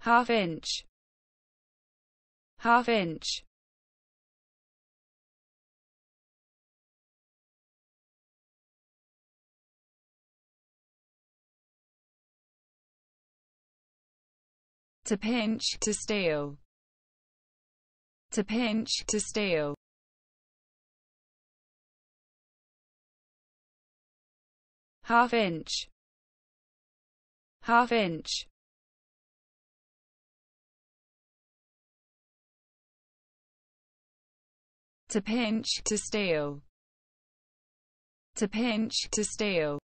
half inch half inch. To pinch to steal to pinch to steal half inch half inch to pinch to steal. To pinch to steal